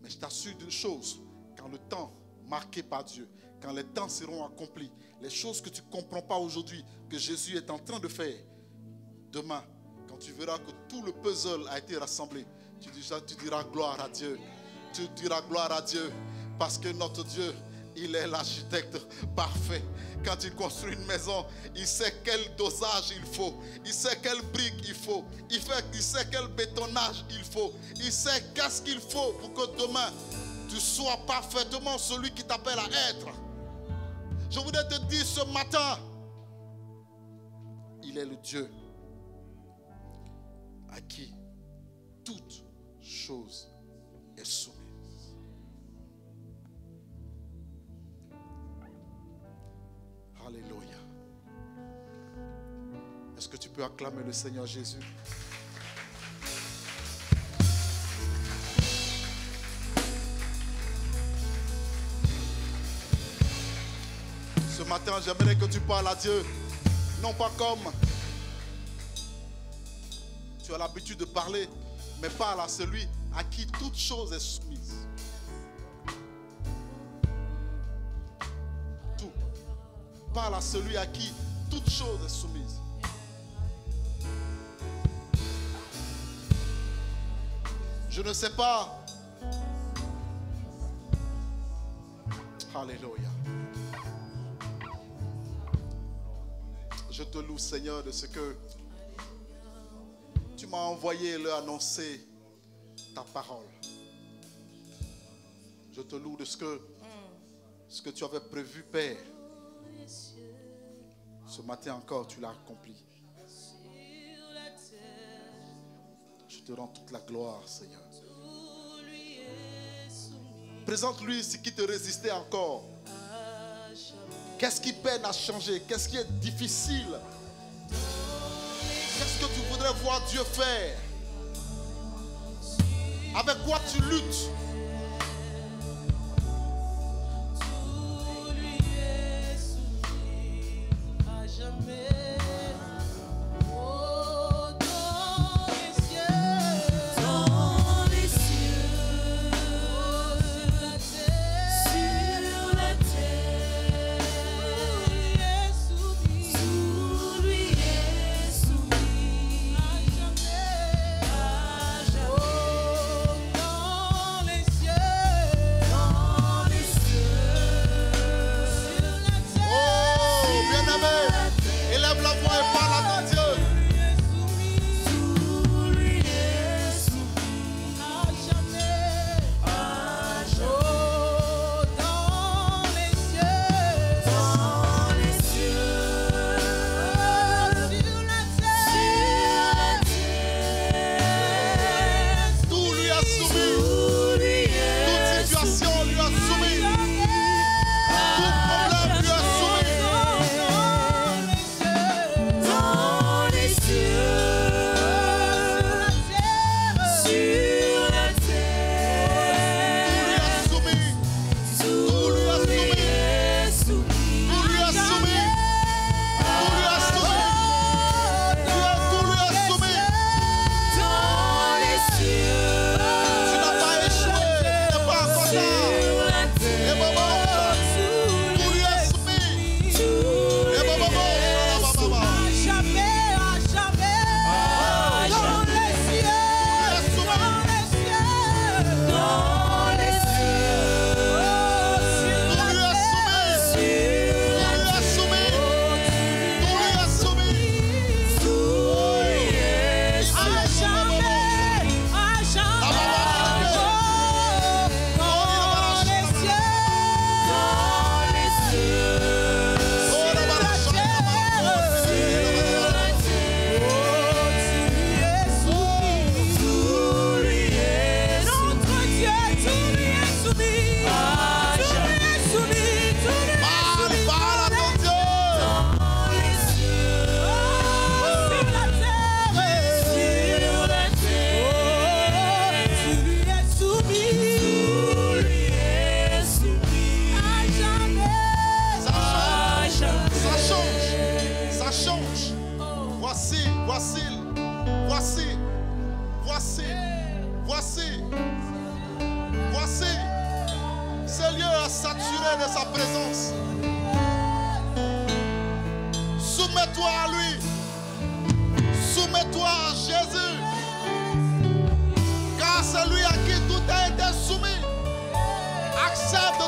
S1: Mais je t'assure d'une chose, quand le temps marqué par Dieu, quand les temps seront accomplis, les choses que tu ne comprends pas aujourd'hui, que Jésus est en train de faire, demain, quand tu verras que tout le puzzle a été rassemblé, tu diras, tu diras gloire à Dieu. Tu diras gloire à Dieu parce que notre Dieu il est l'architecte parfait. Quand il construit une maison, il sait quel dosage il faut. Il sait quelle brique il faut. Il, sait quel bétonnage il faut. Il sait qu'est-ce qu'il faut pour que demain, tu sois parfaitement celui qui t'appelle à être. Je voudrais te dire ce matin, il est le Dieu à qui toute chose est soumise. Alléluia. Est-ce que tu peux acclamer le Seigneur Jésus?
S2: Ce matin, j'aimerais que tu parles à Dieu. Non pas comme tu as l'habitude de parler, mais parle à celui à qui toute chose est soumise. Tout. Parle à celui à qui toute chose est soumise. Je ne sais pas. Alléluia. Je te loue, Seigneur, de ce que tu m'as envoyé leur annoncer ta parole. Je te loue de ce que, ce que tu avais prévu, Père. Ce matin encore, tu l'as accompli. Je te rends toute la gloire, Seigneur. Présente-lui ce qui te résistait encore. Qu'est-ce qui peine à changer? Qu'est-ce qui est difficile? Qu'est-ce que tu voudrais voir Dieu faire? Avec quoi tu luttes?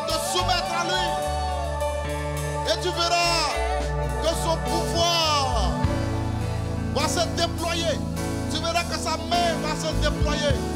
S2: te soumettre à lui. Et tu verras que son pouvoir va se déployer. Tu verras que sa main va se déployer.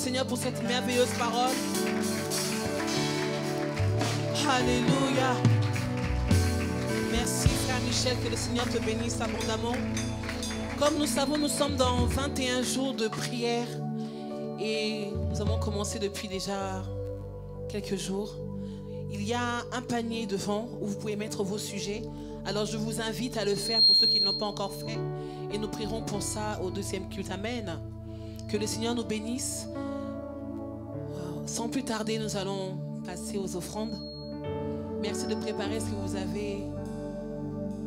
S2: Seigneur
S3: pour cette merveilleuse parole. Alléluia. Merci frère Michel, que le Seigneur te bénisse abondamment. Comme nous savons, nous sommes dans 21 jours de prière et nous avons commencé depuis déjà quelques jours. Il y a un panier devant où vous pouvez mettre vos sujets. Alors je vous invite à le faire pour ceux qui ne l'ont pas encore fait. Et nous prierons pour ça au deuxième culte. Amen. Que le Seigneur nous bénisse. Sans plus tarder, nous allons passer aux offrandes. Merci de préparer ce que vous avez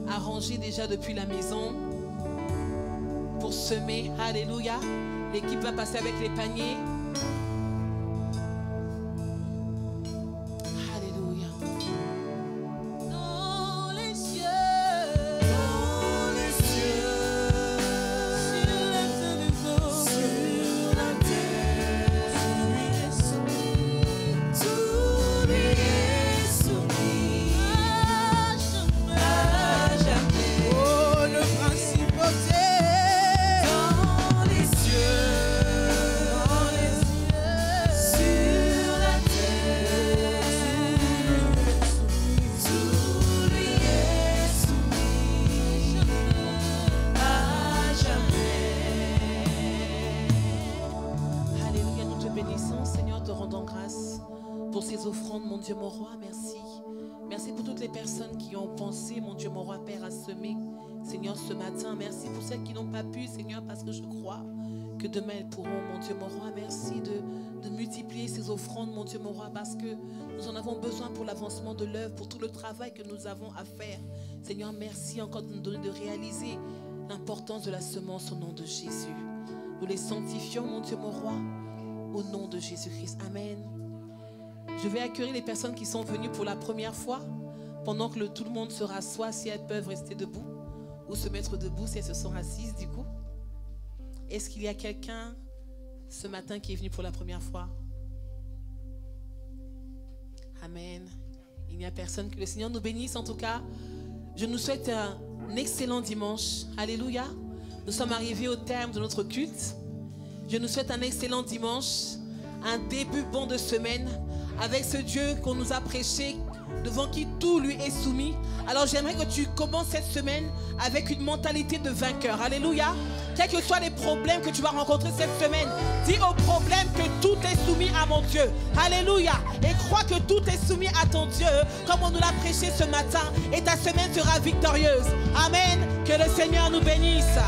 S3: arrangé déjà depuis la maison pour semer. Alléluia. L'équipe va passer avec les paniers. Seigneur, te rendons grâce pour ces offrandes, mon Dieu, mon roi, merci. Merci pour toutes les personnes qui ont pensé, mon Dieu, mon roi, Père, à semer, Seigneur, ce matin. Merci pour celles qui n'ont pas pu, Seigneur, parce que je crois que demain elles pourront, mon Dieu, mon roi. Merci de, de multiplier ces offrandes, mon Dieu, mon roi, parce que nous en avons besoin pour l'avancement de l'œuvre, pour tout le travail que nous avons à faire. Seigneur, merci encore de nous donner de réaliser l'importance de la semence au nom de Jésus. Nous les sanctifions, mon Dieu, mon roi, au nom de Jésus-Christ. Amen. Je vais accueillir les personnes qui sont venues pour la première fois, pendant que tout le monde se rassoit, si elles peuvent rester debout, ou se mettre debout si elles se sont assises, du coup. Est-ce qu'il y a quelqu'un ce matin qui est venu pour la première fois? Amen. Il n'y a personne. Que le Seigneur nous bénisse en tout cas. Je nous souhaite un excellent dimanche. Alléluia. Nous sommes arrivés au terme de notre culte. Je nous souhaite un excellent dimanche, un début bon de semaine avec ce Dieu qu'on nous a prêché, devant qui tout lui est soumis. Alors j'aimerais que tu commences cette semaine avec une mentalité de vainqueur. Alléluia. Quels que soient les problèmes que tu vas rencontrer cette semaine, dis au problème que tout est soumis à mon Dieu. Alléluia. Et crois que tout est soumis à ton Dieu, comme on nous l'a prêché ce matin, et ta semaine sera victorieuse. Amen. Que le Seigneur nous bénisse.